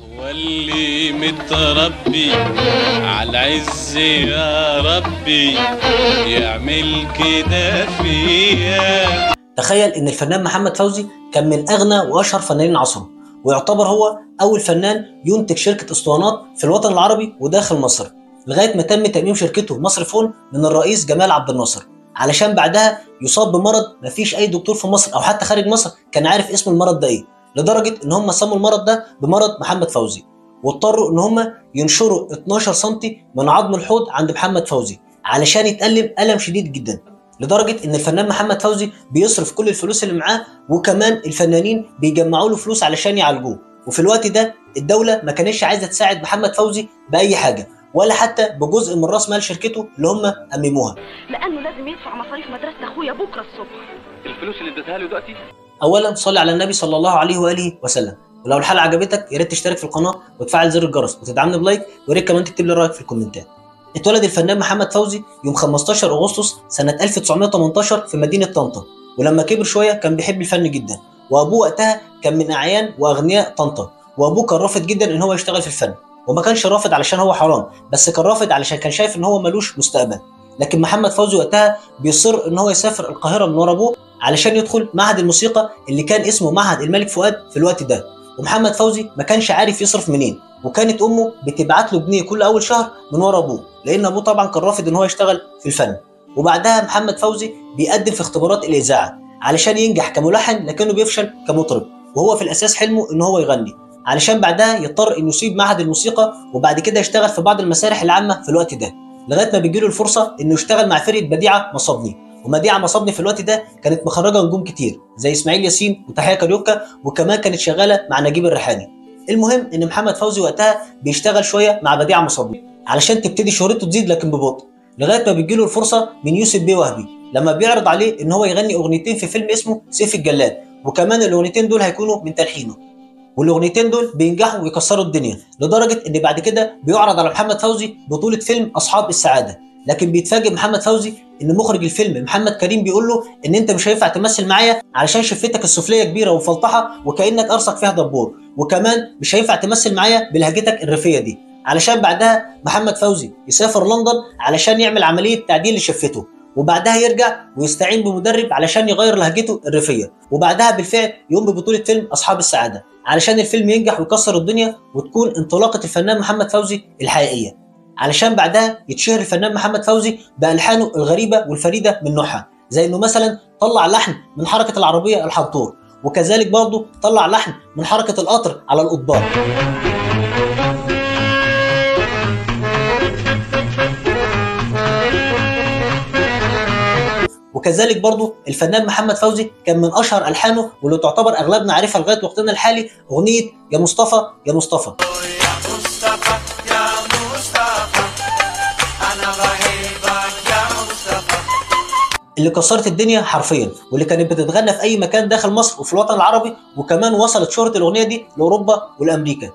واللي متربي على العز يا ربي يعمل كده فيا. تخيل إن الفنان محمد فوزي كان من أغنى وأشهر فنانين عصره ويعتبر هو أول فنان ينتج شركة أسطوانات في الوطن العربي وداخل مصر لغاية ما تم تأميم شركته مصر فون من الرئيس جمال عبد الناصر. علشان بعدها يصاب بمرض مفيش أي دكتور في مصر أو حتى خارج مصر كان عارف اسم المرض ده إيه. لدرجة إن هم سموا المرض ده بمرض محمد فوزي واضطروا إن هم ينشروا 12 سم من عظم الحوض عند محمد فوزي علشان يتألم ألم شديد جدا لدرجة إن الفنان محمد فوزي بيصرف كل الفلوس اللي معاه وكمان الفنانين بيجمعوا له فلوس علشان يعالجوه وفي الوقت ده الدولة ما كانتش عايزة تساعد محمد فوزي بأي حاجة ولا حتى بجزء من رأس مال شركته اللي هم أمموها. لأنه لازم يدفع مصاريف مدرسة أخويا بكرة الصبح. الفلوس اللي اديتها له دلوقتي؟ اولا صلي على النبي صلى الله عليه وآله وسلم. ولو الحلقة عجبتك يا ريت تشترك في القناة وتفعل زر الجرس وتدعمني ب like ويا ريت كمان تكتب لي رأيك في الكومنتات. اتولد الفنان محمد فوزي يوم 15 أغسطس سنة 1918 في مدينة طنطا ولما كبر شوية كان بيحب الفن جدا. وأبوه وقتها كان من أعيان وأغنياء طنطا وأبوه كان رافض جدا إن هو يشتغل في الفن وما كانش رافض علشان هو حرام بس كان رافض علشان كان شايف إن هو ملوش مستقبل. لكن محمد فوزي وقتها بيصر إن هو يسافر القاهرة من ورا أبوه علشان يدخل معهد الموسيقى اللي كان اسمه معهد الملك فؤاد في الوقت ده. ومحمد فوزي ما كانش عارف يصرف منين وكانت أمه بتبعت له جنيه كل أول شهر من ورا أبوه لأن أبوه طبعا كان رافض إن هو يشتغل في الفن. وبعدها محمد فوزي بيقدم في اختبارات الإذاعة علشان ينجح كملحن لكنه بيفشل كمطرب وهو في الأساس حلمه إن هو يغني. علشان بعدها يضطر إنه يسيب معهد الموسيقى وبعد كده يشتغل في بعض المسارح العامة في الوقت ده لغاية ما بيجيله الفرصة إنه يشتغل مع فرقة بديعة مصابني. ومديعه مصابني في الوقت ده كانت مخرجة نجوم كتير زي إسماعيل ياسين وتحية كاريوكا وكمان كانت شغالة مع نجيب الريحاني. المهم إن محمد فوزي وقتها بيشتغل شوية مع بديعه مصابني علشان تبتدي شهرته تزيد لكن ببطء لغاية ما بيجيله الفرصة من يوسف بيه وهبي لما بيعرض عليه إن هو يغني أغنيتين في فيلم اسمه سيف الجلاد وكمان الأغنيتين دول هيكونوا من تلحينه. والأغنيتين دول بينجحوا ويكسروا الدنيا لدرجة إن بعد كده بيعرض على محمد فوزي بطولة فيلم أصحاب السعادة. لكن بيتفاجئ محمد فوزي إن مخرج الفيلم محمد كريم بيقول له إن أنت مش هينفع تمثل معايا علشان شفتك السفلية كبيرة ومفلطحة وكأنك ارصق فيها دبور وكمان مش هينفع تمثل معايا بلهجتك الريفية دي. علشان بعدها محمد فوزي يسافر لندن علشان يعمل عملية تعديل لشفته وبعدها يرجع ويستعين بمدرب علشان يغير لهجته الريفية وبعدها بالفعل يقوم ببطولة فيلم أصحاب السعادة. علشان الفيلم ينجح ويكسر الدنيا وتكون انطلاقة الفنان محمد فوزي الحقيقية. علشان بعدها يتشهر الفنان محمد فوزي بألحانه الغريبة والفريدة من نوعها زي إنه مثلا طلع لحن من حركة العربية الحنطور وكذلك برضه طلع لحن من حركة القطر على القضبان وكذلك برضه الفنان محمد فوزي كان من أشهر ألحانه واللي تعتبر أغلبنا عارفها لغاية وقتنا الحالي أغنية يا مصطفى يا مصطفى. اللي كسرت الدنيا حرفيا واللي كانت بتتغنى في أي مكان داخل مصر وفي الوطن العربي وكمان وصلت شهرة الأغنية دي لأوروبا والامريكا.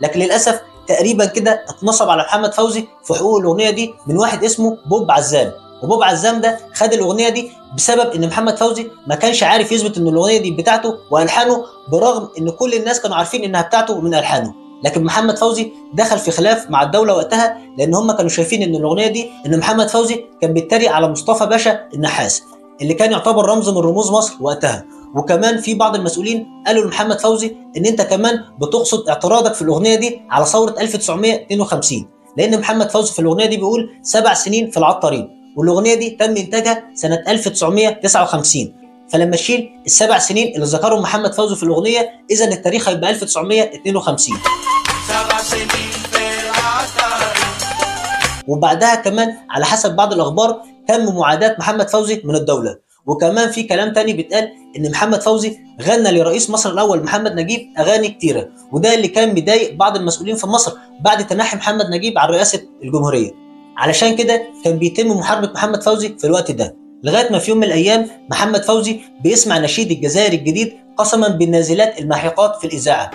لكن للأسف تقريبا كده اتنصب على محمد فوزي في حقوق الأغنية دي من واحد اسمه بوب عزام وبوب عزام ده خد الأغنية دي بسبب إن محمد فوزي ما كانش عارف يثبت إن الأغنية دي بتاعته وألحانه برغم إن كل الناس كانوا عارفين إنها بتاعته من ألحانه لكن محمد فوزي دخل في خلاف مع الدولة وقتها لأن هم كانوا شايفين إن الأغنية دي إن محمد فوزي كان بيتريق على مصطفى باشا النحاس اللي كان يعتبر رمز من رموز مصر وقتها. وكمان في بعض المسؤولين قالوا لمحمد فوزي إن أنت كمان بتقصد اعتراضك في الأغنية دي على ثورة 1952 لأن محمد فوزي في الأغنية دي بيقول سبع سنين في العطارين والأغنية دي تم إنتاجها سنة 1959 فلما تشيل السبع سنين اللي ذكرهم محمد فوزي في الأغنية اذا التاريخ هيبقى 1952 وبعدها كمان على حسب بعض الأخبار تم معاداة محمد فوزي من الدولة. وكمان في كلام تاني بيتقال إن محمد فوزي غنى لرئيس مصر الأول محمد نجيب أغاني كتيرة. وده اللي كان مضايق بعض المسؤولين في مصر بعد تنحي محمد نجيب عن رئاسة الجمهورية. علشان كده كان بيتم محاربة محمد فوزي في الوقت ده. لغاية ما في يوم من الأيام محمد فوزي بيسمع نشيد الجزائر الجديد قسما بالنازلات الماحقات في الإذاعة.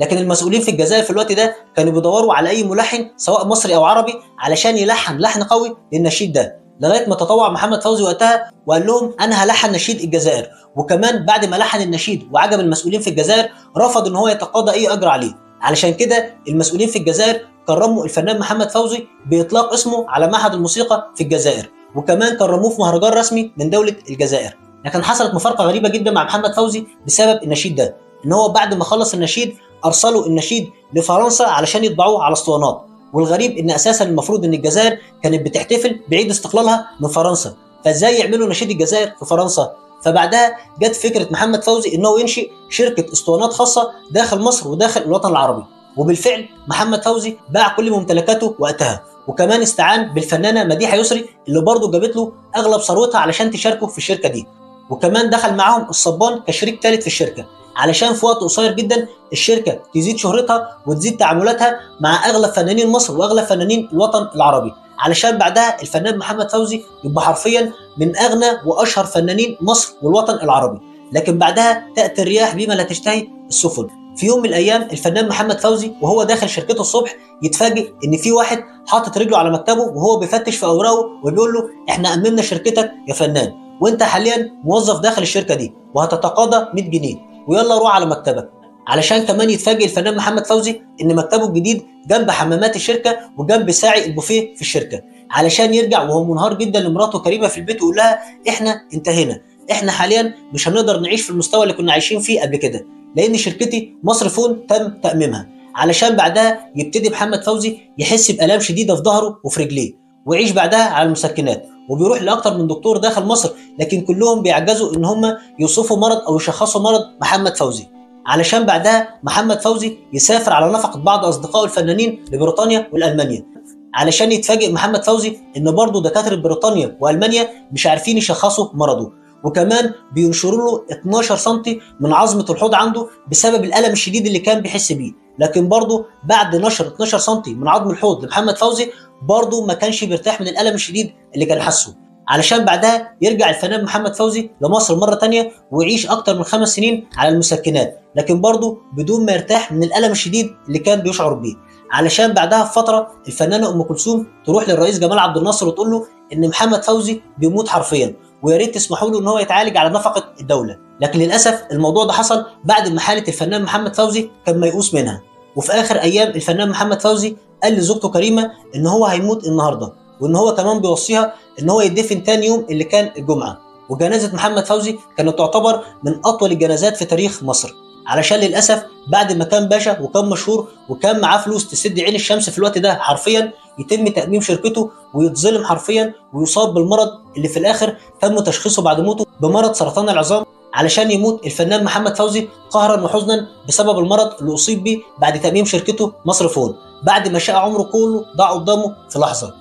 لكن المسؤولين في الجزائر في الوقت ده كانوا بيدوروا على أي ملحن سواء مصري أو عربي علشان يلحن لحن قوي للنشيد ده. لغاية ما تطوع محمد فوزي وقتها وقال لهم أنا هلحن نشيد الجزائر. وكمان بعد ما لحن النشيد وعجب المسؤولين في الجزائر رفض إن هو يتقاضى أي أجر عليه. علشان كده المسؤولين في الجزائر كرموا الفنان محمد فوزي بإطلاق اسمه على معهد الموسيقى في الجزائر وكمان كرموه في مهرجان رسمي من دولة الجزائر. لكن حصلت مفارقة غريبة جدا مع محمد فوزي بسبب النشيد ده إن هو بعد ما خلص النشيد أرسلوا النشيد لفرنسا علشان يطبعوه على اسطوانات. والغريب إن أساسا المفروض إن الجزائر كانت بتحتفل بعيد استقلالها من فرنسا فإزاي يعملوا نشيد الجزائر في فرنسا؟ فبعدها جت فكرة محمد فوزي انه ينشئ شركة أسطوانات خاصة داخل مصر وداخل الوطن العربي. وبالفعل محمد فوزي باع كل ممتلكاته وقتها. وكمان استعان بالفنانة مديحة يسري اللي برضه جابت له أغلب ثروتها علشان تشاركه في الشركة دي. وكمان دخل معاهم الصبان كشريك ثالث في الشركة. علشان في وقت قصير جدا الشركة تزيد شهرتها وتزيد تعاملاتها مع أغلب فنانين مصر وأغلب فنانين الوطن العربي. علشان بعدها الفنان محمد فوزي يبقى حرفيا من أغنى وأشهر فنانين مصر والوطن العربي. لكن بعدها تأتي الرياح بما لا تشتهي السفن. في يوم من الأيام الفنان محمد فوزي وهو داخل شركته الصبح يتفاجئ إن في واحد حاطط رجله على مكتبه وهو بيفتش في أوراقه وبيقول له إحنا اممنا شركتك يا فنان. وأنت حاليا موظف داخل الشركة دي وهتتقاضى 100 جنيه. ويلا روح على مكتبك. علشان كمان يتفاجئ الفنان محمد فوزي إن مكتبه الجديد جنب حمامات الشركة وجنب ساعي البوفيه في الشركة. علشان يرجع وهو منهار جدا لمراته كريمة في البيت ويقول لها إحنا انتهينا. إحنا حاليا مش هنقدر نعيش في المستوى اللي كنا عايشين فيه قبل كده. لأن شركتي مصر فون تم تأميمها. علشان بعدها يبتدي محمد فوزي يحس بألام شديدة في ظهره وفي رجليه. ويعيش بعدها على المسكنات. وبيروح لأكتر من دكتور داخل مصر. لكن كلهم بيعجزوا إن هم يوصفوا مرض أو يشخصوا مرض محمد فوزي. علشان بعدها محمد فوزي يسافر على نفقه بعض أصدقائه الفنانين لبريطانيا والمانيا علشان يتفاجئ محمد فوزي إن برضه دكاترة بريطانيا وألمانيا مش عارفين يشخصوا مرضه وكمان بينشروا له 12 سم من عظمة الحوض عنده بسبب الألم الشديد اللي كان بيحس بيه. لكن برضه بعد نشر 12 سم من عظم الحوض لمحمد فوزي برضه ما كانش بيرتاح من الألم الشديد اللي كان حاسه. علشان بعدها يرجع الفنان محمد فوزي لمصر مرة تانية ويعيش أكتر من خمس سنين على المسكنات. لكن برضه بدون ما يرتاح من الألم الشديد اللي كان بيشعر بيه. علشان بعدها بفترة الفنانة أم كلثوم تروح للرئيس جمال عبد الناصر وتقول له إن محمد فوزي بيموت حرفيا ويا ريت تسمحوا له إن هو يتعالج على نفقة الدولة. لكن للأسف الموضوع ده حصل بعد ما حالة الفنان محمد فوزي كان ميؤوس منها. وفي آخر أيام الفنان محمد فوزي قال لزوجته كريمة إن هو هيموت النهارده وإن هو كمان بيوصيها إن هو يدفن تاني يوم اللي كان الجمعة. وجنازة محمد فوزي كانت تعتبر من أطول الجنازات في تاريخ مصر. علشان للأسف بعد ما كان باشا وكان مشهور وكان معاه فلوس تسد عين الشمس في الوقت ده حرفيا يتم تأميم شركته ويتظلم حرفيا ويصاب بالمرض اللي في الآخر تم تشخيصه بعد موته بمرض سرطان العظام علشان يموت الفنان محمد فوزي قهرا وحزنا بسبب المرض اللي أصيب بيه بعد تأميم شركته مصر فون. بعد ما شاء عمره كله ضاع قدامه في لحظة.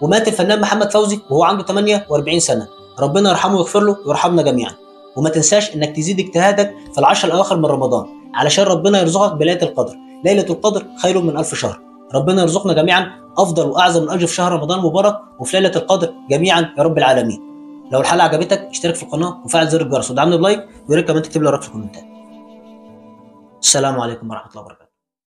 ومات الفنان محمد فوزي وهو عنده 48 سنة. ربنا يرحمه ويغفر له ويرحمنا جميعا. وما تنساش إنك تزيد اجتهادك في العشر الأواخر من رمضان علشان ربنا يرزقك بليلة القدر. ليلة القدر خير من ألف شهر. ربنا يرزقنا جميعا أفضل وأعظم من أجر في شهر رمضان المبارك وفي ليلة القدر جميعا يا رب العالمين. لو الحلقة عجبتك اشترك في القناة وفعل زر الجرس ودعمني ب like ويا ريت كمان تكتب لي رأيك في الكومنتات. السلام عليكم ورحمة الله وبركاته.